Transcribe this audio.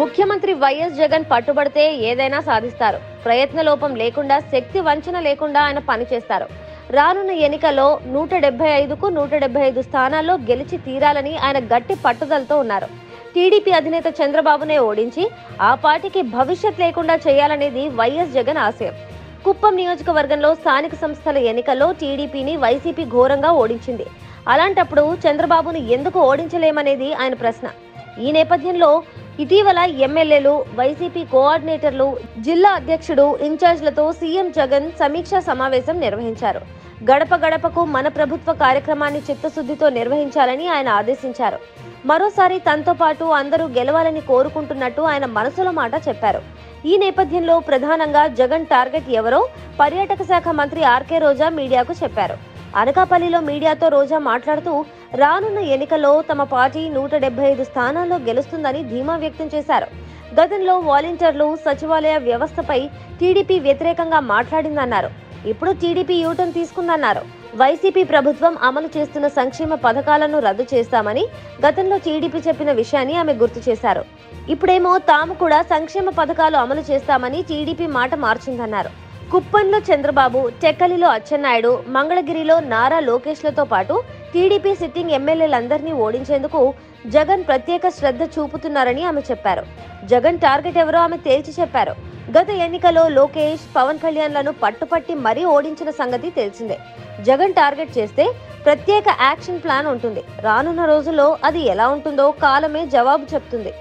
ముఖ్యమంత్రి వైఎస్ జగన్ పట్టుబడితే ఏదైనా సాధిస్తారు. ప్రయత్న లోపం లేకుండా శక్తి వంచన లేకుండా ఆయన పనిచేస్తారు. రానున్న ఎన్నికల్లో నూట డెబ్బై ఐదుకు నూట డెబ్బై ఐదు స్థానాల్లో గెలిచి తీరాలని ఆయన గట్టి పట్టుదలతో ఉన్నారు. టీడీపీ అధినేత చంద్రబాబునే ఓడించి ఆ పార్టీకి భవిష్యత్ లేకుండా చేయాలనేది వైఎస్ జగన్ ఆశయం. కుప్పం నియోజకవర్గంలో స్థానిక సంస్థల ఎన్నికల్లో టీడీపీని వైసీపీ ఘోరంగా ఓడించింది. అలాంటప్పుడు చంద్రబాబును ఎందుకు ఓడించలేమనేది ఆయన ప్రశ్న. ఈ నేపథ్యంలో ఇటీవల ఎమ్మెల్యేలు వైసీపీ కోఆర్డినేటర్లు జిల్లా అధ్యక్షుడు ఇన్ఛార్జ్లతో సీఎం జగన్ సమీక్షా సమావేశం నిర్వహించారు. గడప గడపకు మన ప్రభుత్వ కార్యక్రమాన్ని చిత్తశుద్ధితో నిర్వహించాలని ఆయన ఆదేశించారు. మరోసారి తనతో పాటు అందరూ గెలవాలని కోరుకుంటున్నట్టు ఆయన మనసులో మాట చెప్పారు. ఈ నేపథ్యంలో ప్రధానంగా జగన్ టార్గెట్ ఎవరో పర్యాటక శాఖ మంత్రి ఆర్కే రోజా మీడియాకు చెప్పారు. అనకాపల్లిలో మీడియాతో రోజా మాట్లాడుతూ రానున్న ఎన్నికల్లో తమ పార్టీ నూట డెబ్బై ఐదు స్థానాల్లో గెలుస్తుందని ధీమా వ్యక్తం చేశారు. గతంలో వాలంటీర్లు సచివాలయ వ్యవస్థపై టీడీపీ వ్యతిరేకంగా మాట్లాడిందన్నారు. ఇప్పుడు టీడీపీ యూటర్న్ తీసుకుందన్నారు. వైసీపీ ప్రభుత్వం అమలు చేస్తున్న సంక్షేమ పథకాలను రద్దు చేస్తామని గతంలో టీడీపీ చెప్పిన విషయాన్ని ఆమె గుర్తు చేశారు. ఇప్పుడేమో తాము కూడా సంక్షేమ పథకాలు అమలు చేస్తామని టీడీపీ మాట మార్చిందన్నారు. కుప్పంలో చంద్రబాబు టెక్కలిలో అచ్చెన్నాయుడు మంగళగిరిలో నారా లోకేష్లతో పాటు టీడీపీ సిట్టింగ్ ఎమ్మెల్యేలందరినీ ఓడించేందుకు జగన్ ప్రత్యేక శ్రద్ధ చూపుతున్నారని ఆమె చెప్పారు. జగన్ టార్గెట్ ఎవరో ఆమె తేల్చి చెప్పారు. గత ఎన్నికలో లోకేష్ పవన్ కళ్యాణ్లను పట్టుపట్టి మరీ ఓడించిన సంగతి తెలిసిందే. జగన్ టార్గెట్ చేస్తే ప్రత్యేక యాక్షన్ ప్లాన్ ఉంటుంది. రానున్న రోజుల్లో అది ఎలా ఉంటుందో కాలమే జవాబు చెప్తుంది.